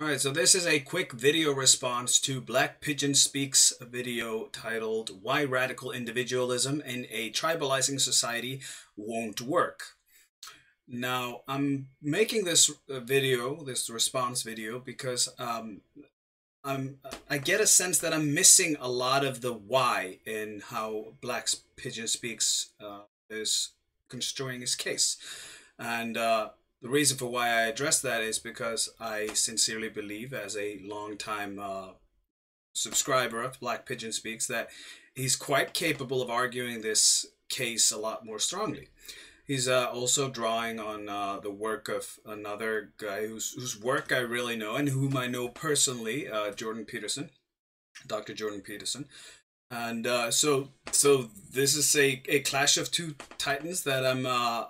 Alright, so this is a quick video response to Black Pigeon Speaks video titled Why Radical Individualism in a Tribalizing Society Won't Work. Now, I'm making this video, this response video, because um, I'm, I get a sense that I'm missing a lot of the why in how Black Pigeon Speaks uh, is construing his case. And uh, the reason for why I address that is because I sincerely believe, as a long-time uh, subscriber of Black Pigeon Speaks, that he's quite capable of arguing this case a lot more strongly. He's uh, also drawing on uh, the work of another guy whose, whose work I really know and whom I know personally, uh, Jordan Peterson, Dr. Jordan Peterson. And uh, so, so this is a, a clash of two titans that I'm uh,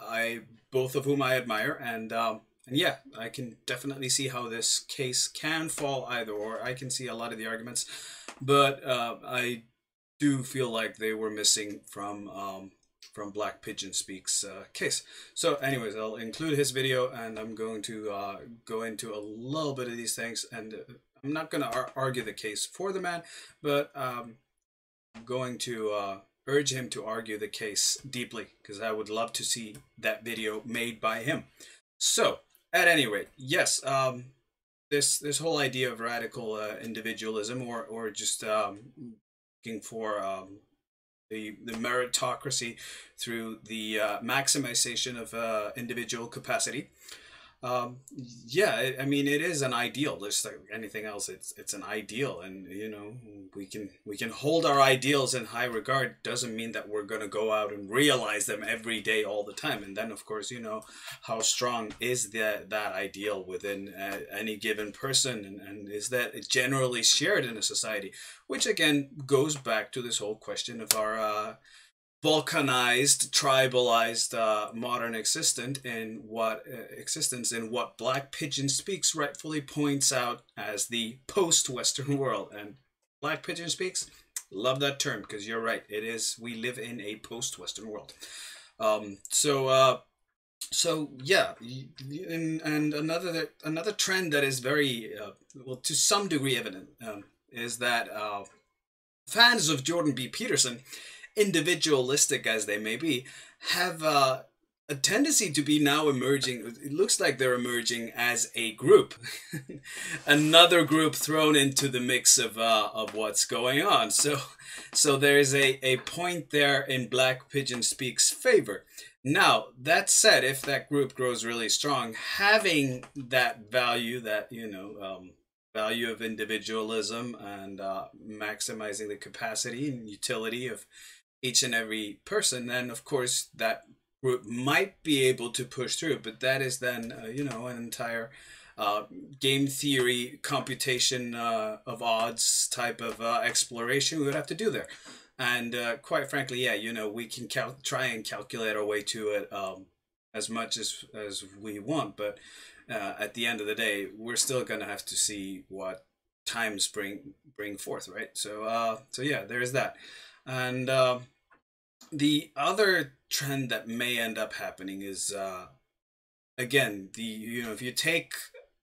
I both of whom I admire, and um, and yeah, I can definitely see how this case can fall either or. I can see a lot of the arguments, but uh, I do feel like they were missing from um, from Black Pigeon Speaks uh, case. So, anyways, I'll include his video, and I'm going to uh, go into a little bit of these things, and uh, I'm not going to ar argue the case for the man, but um, I'm going to uh, urge him to argue the case deeply because I would love to see that video made by him. So, at any rate, yes, um, this this whole idea of radical uh, individualism or or just um, looking for um, the the meritocracy through the uh, maximization of uh, individual capacity um, yeah, I mean, it is an ideal. Just like anything else, it's it's an ideal, and you know, we can we can hold our ideals in high regard. Doesn't mean that we're gonna go out and realize them every day, all the time. And then, of course, you know, how strong is that that ideal within uh, any given person, and, and is that generally shared in a society? Which again goes back to this whole question of our. Uh, balkanized, tribalized uh, modern existence in what uh, existence in what Black Pigeon Speaks rightfully points out as the post-Western world. And Black Pigeon Speaks, love that term because you're right. It is we live in a post-Western world. Um, so. Uh, so yeah, and, and another another trend that is very uh, well to some degree evident um, is that uh, fans of Jordan B. Peterson individualistic as they may be, have uh, a tendency to be now emerging. It looks like they're emerging as a group, another group thrown into the mix of uh, of what's going on. So, so there's a a point there in Black Pigeon Speaks' favor. Now that said, if that group grows really strong, having that value, that you know. Um, value of individualism and uh, maximizing the capacity and utility of each and every person, then of course that group might be able to push through. But that is then, uh, you know, an entire uh, game theory computation uh, of odds type of uh, exploration we would have to do there. And uh, quite frankly, yeah, you know, we can cal- try and calculate our way to it um, as much as as we want, but uh, at the end of the day, we're still gonna have to see what times bring bring forth, right? So, so yeah, there's that. And uh, the other trend that may end up happening is, uh, again, the you know if you take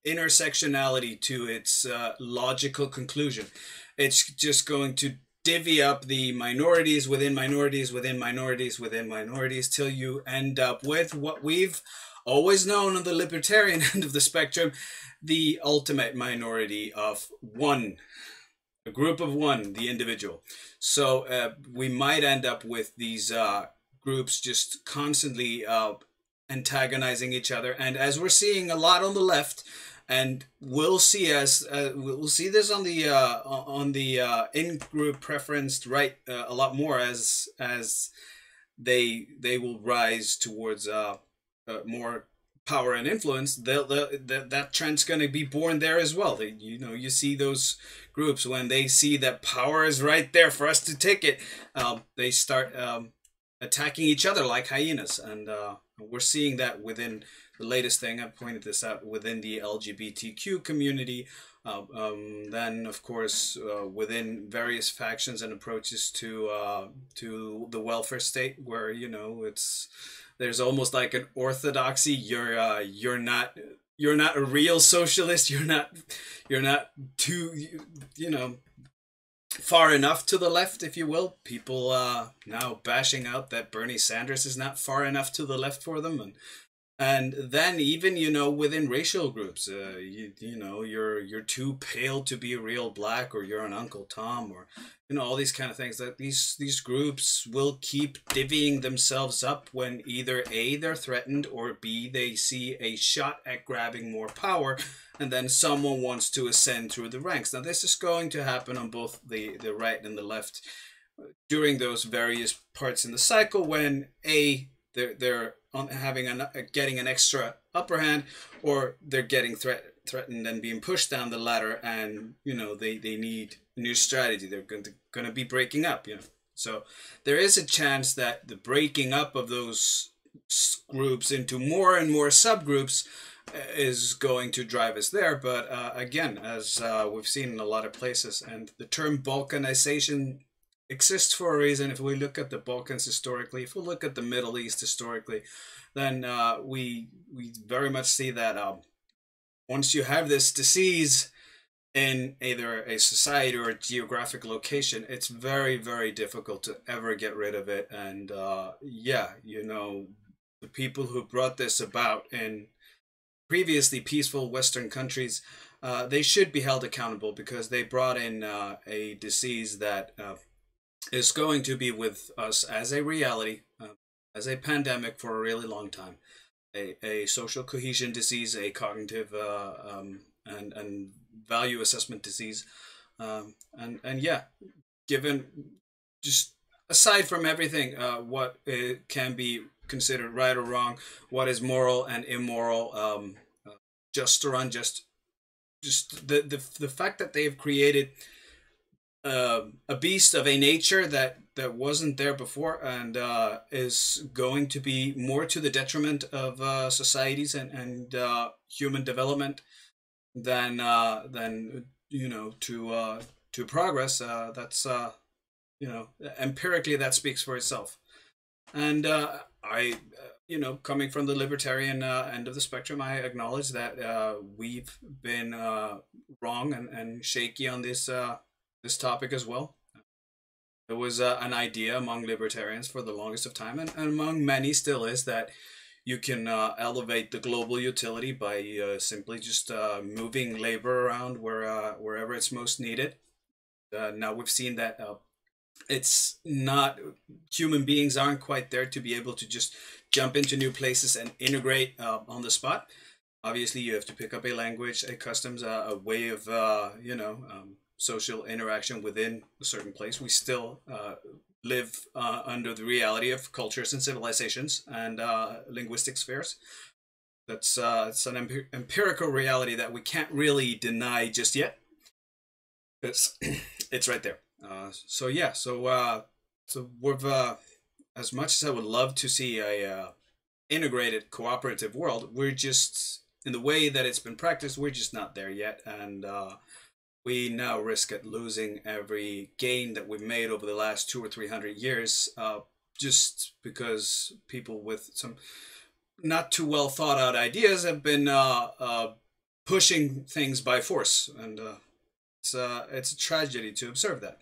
intersectionality to its uh, logical conclusion, it's just going to divvy up the minorities within minorities within minorities within minorities till you end up with what we've always known on the libertarian end of the spectrum the ultimate minority of one a group of one, the individual. So uh, we might end up with these uh, groups just constantly uh, antagonizing each other. And as we're seeing a lot on the left, and we'll see as uh, we'll see this on the uh, on the uh, in-group preferenced right a lot more as as they they will rise towards more power and influence, they'll, they'll, that, that trend's going to be born there as well. They, you know, you see those groups when they see that power is right there for us to take it, um, they start um, attacking each other like hyenas. And uh, we're seeing that within the latest thing, I pointed this out, within the LGBTQ community. Uh, um, then, of course, uh, within various factions and approaches to uh, to the welfare state, where you know it's there's almost like an orthodoxy. You're uh, you're not you're not a real socialist. You're not you're not too you know far enough to the left, if you will. People uh, now bashing out that Bernie Sanders is not far enough to the left for them, and and then even you know within racial groups, uh, you you know you're you're too pale to be a real black, or you're an Uncle Tom, or you know all these kind of things. That these these groups will keep divvying themselves up when either a they're threatened, or b they see a shot at grabbing more power and then someone wants to ascend through the ranks. Now, this is going to happen on both the, the right and the left during those various parts in the cycle when A, they're, they're having an, getting an extra upper hand, or they're getting threat, threatened and being pushed down the ladder, and you know they, they need new strategy. They're going to, going to be breaking up, you know. So there is a chance that the breaking up of those groups into more and more subgroups is going to drive us there. But uh, again, as uh, we've seen in a lot of places, and the term balkanization exists for a reason. If we look at the Balkans historically, if we look at the Middle East historically, then uh, we we very much see that um, once you have this disease in either a society or a geographic location, it's very very difficult to ever get rid of it. And uh, yeah, you know, the people who brought this about in previously peaceful Western countries, uh, they should be held accountable because they brought in uh, a disease that uh, is going to be with us as a reality, uh, as a pandemic for a really long time. A, a social cohesion disease, a cognitive uh, um, and, and value assessment disease. Um, and, and yeah, given just aside from everything, uh, what can be considered right or wrong, what is moral and immoral, um, just or unjust. Just the the the fact that they have created uh, a beast of a nature that that wasn't there before and uh, is going to be more to the detriment of uh, societies and and uh, human development than uh, than you know to uh, to progress. That's you know empirically that speaks for itself, and I you know, coming from the libertarian uh, end of the spectrum, I acknowledge that uh, we've been uh, wrong and, and shaky on this this topic as well. It was uh, an idea among libertarians for the longest of time, and, and among many still is that you can uh, elevate the global utility by simply just moving labor around where wherever it's most needed. now we've seen that it's not human beings aren't quite there to be able to just jump into new places and integrate uh, on the spot obviously you have to pick up a language a customs uh, a way of uh, you know um, social interaction within a certain place. We still uh, live uh, under the reality of cultures and civilizations and uh, linguistic spheres. That's it's an empir- empirical reality that we can't really deny just yet. It's it's right there. Uh, so yeah, so uh, so with uh, as much as I would love to see a uh, integrated cooperative world, we're just in the way that it's been practiced, we're just not there yet, and uh, we now risk at losing every gain that we've made over the last two or three hundred years, uh, just because people with some not too well thought out ideas have been uh, uh, pushing things by force, and uh, it's uh, it's a tragedy to observe that.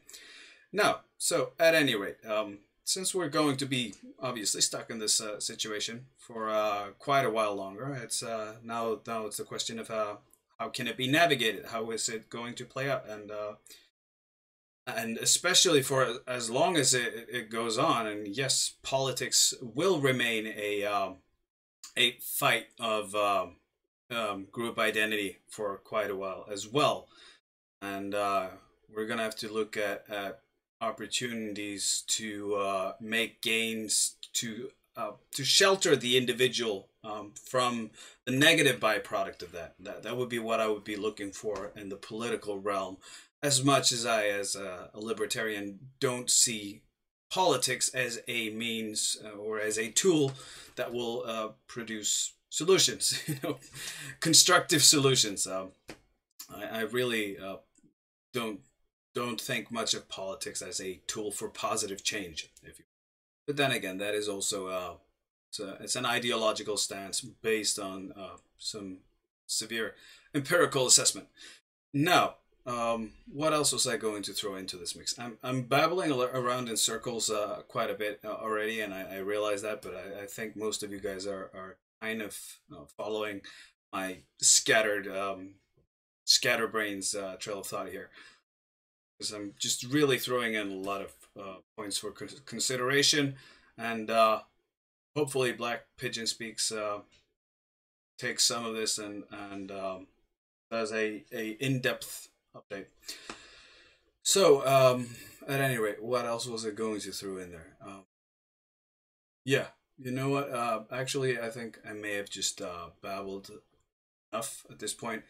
Now, so at any rate, um, since we're going to be obviously stuck in this uh, situation for quite a while longer, it's now now it's the question of how can it be navigated? How is it going to play out? And uh, and especially for as long as it, it goes on, and yes, politics will remain a um, a fight of um, um, group identity for quite a while as well and uh, we're gonna have to look at, at opportunities to uh, make gains to uh, to shelter the individual um, from the negative byproduct of that. That that would be what I would be looking for in the political realm. As much as I, as a, a libertarian, don't see politics as a means uh, or as a tool that will uh, produce solutions, you know, constructive solutions. Um, I, I really uh, don't don't think much of politics as a tool for positive change. If you, but then again, that is also uh, it's, it's an ideological stance based on uh, some severe empirical assessment. Now, um, what else was I going to throw into this mix? I'm, I'm babbling around in circles uh, quite a bit uh, already, and I, I realize that, but I, I think most of you guys are, are kind of uh, following my scattered um, scatterbrains uh, trail of thought here. Because I'm just really throwing in a lot of uh, points for consideration, and uh, hopefully Black Pigeon Speaks uh, takes some of this and and um, does a, a in-depth update. So, um, at any rate, what else was it going to throw in there? Um, yeah, you know what? Uh, actually, I think I may have just uh, babbled enough at this point.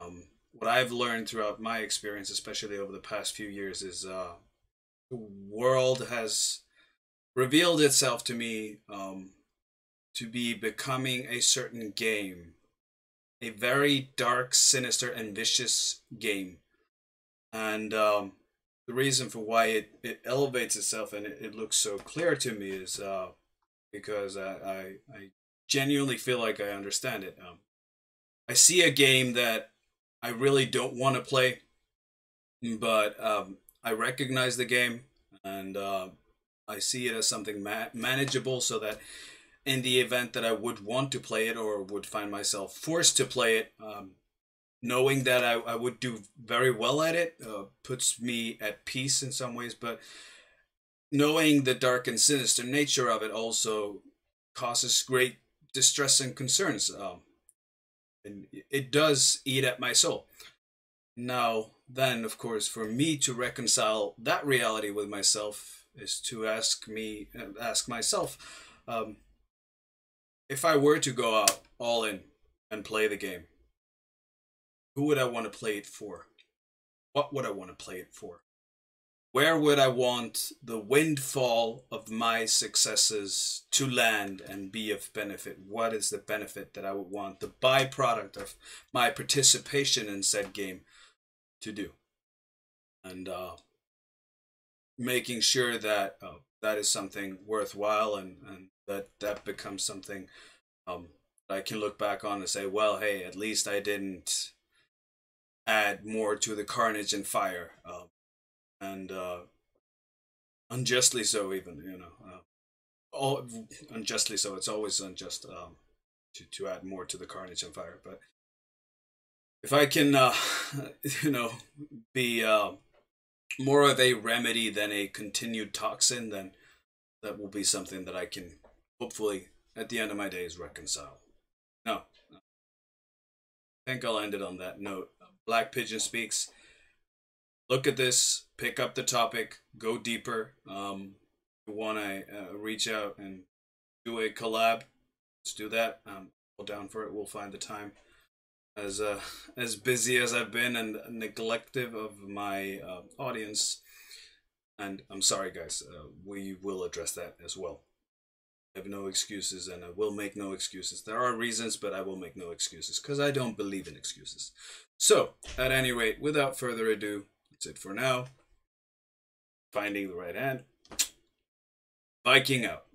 Um, what I've learned throughout my experience, especially over the past few years, is uh, the world has revealed itself to me um, to be becoming a certain game, a very dark, sinister, and vicious game. And um, the reason for why it, it elevates itself and it, it looks so clear to me is uh, because I, I, I, genuinely feel like I understand it. Um, I see a game that I really don't want to play, but um, I recognize the game and uh, I see it as something ma- manageable so that in the event that I would want to play it or would find myself forced to play it, um, knowing that I, I would do very well at it uh, puts me at peace in some ways, but knowing the dark and sinister nature of it also causes great distress and concerns. Um, and it does eat at my soul. Now, then, of course, for me to reconcile that reality with myself is to ask me, ask myself, um, if I were to go out all in and play the game, who would I want to play it for? What would I want to play it for? Where would I want the windfall of my successes to land and be of benefit? What is the benefit that I would want the byproduct of my participation in said game to do? And uh, making sure that uh, that is something worthwhile and, and that that becomes something um, I can look back on and say, well, hey, at least I didn't add more to the carnage and fire, um, and uh, unjustly so, even you know, uh, all unjustly so. It's always unjust um, to to add more to the carnage and fire, but if I can, uh, you know, be uh, more of a remedy than a continued toxin, then that will be something that I can hopefully at the end of my days reconcile. No, no. I think I'll end it on that note. Black Pigeon Speaks. Look at this, pick up the topic, go deeper. Um, you want to uh, reach out and do a collab, let's do that. Um, down for it. We'll find the time. As uh, as busy as I've been and neglective of my uh, audience, and I'm sorry, guys. Uh, we will address that as well. I have no excuses and I will make no excuses. There are reasons, but I will make no excuses because I don't believe in excuses. So, at any rate, without further ado, that's it for now. Finding the right hand. Viking out.